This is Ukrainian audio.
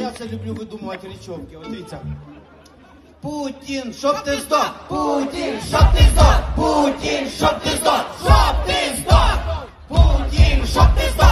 я все люблю видумувати речовки. От дивіться. Путін, щоб ти здох! Путін, щоб ти здох! Путін, щоб ти здох! Щоб ти здох! Путін, щоб ти здох!